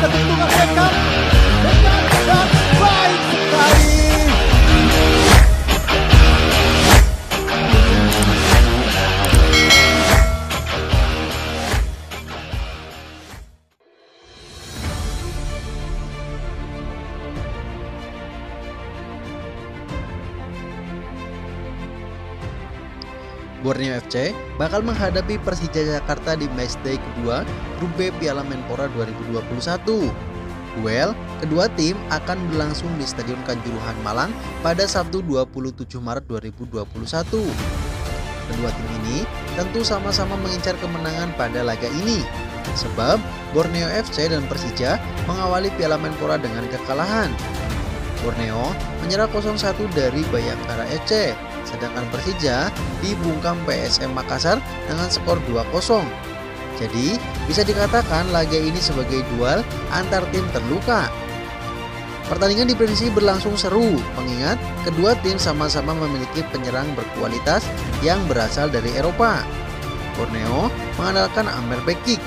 Cada tudo a seca Borneo FC bakal menghadapi Persija Jakarta di matchday kedua Grup B Piala Menpora 2021. Duel kedua tim akan berlangsung di Stadion Kanjuruhan Malang pada Sabtu 27 Maret 2021. Kedua tim ini tentu sama-sama mengincar kemenangan pada laga ini. Sebab Borneo FC dan Persija mengawali Piala Menpora dengan kekalahan. Borneo menyerah 0-1 dari Bayangkara FC sedangkan Persija dibungkam PSM Makassar dengan skor 2-0. Jadi, bisa dikatakan laga ini sebagai duel antar tim terluka. Pertandingan diprediksi berlangsung seru, mengingat kedua tim sama-sama memiliki penyerang berkualitas yang berasal dari Eropa. Borneo mengandalkan Amer Bekik,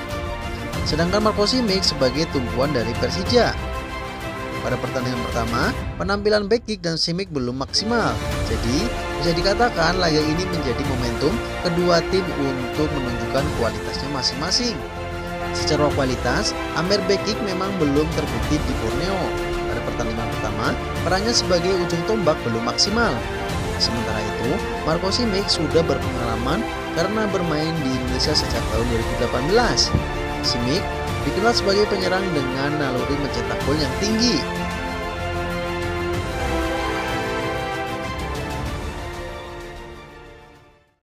sedangkan Marco Simic sebagai tumpuan dari Persija. Pada pertandingan pertama, penampilan Bekik dan Simic belum maksimal. Jadi, bisa dikatakan laga ini menjadi momentum kedua tim untuk menunjukkan kualitasnya masing-masing. Secara kualitas, Amer Bekik memang belum terbukti di Borneo. Pada pertandingan pertama, perannya sebagai ujung tombak belum maksimal. Sementara itu, Marco Simic sudah berpengalaman karena bermain di Indonesia sejak tahun 2018. Simic dikenal sebagai penyerang dengan naluri mencetak gol yang tinggi.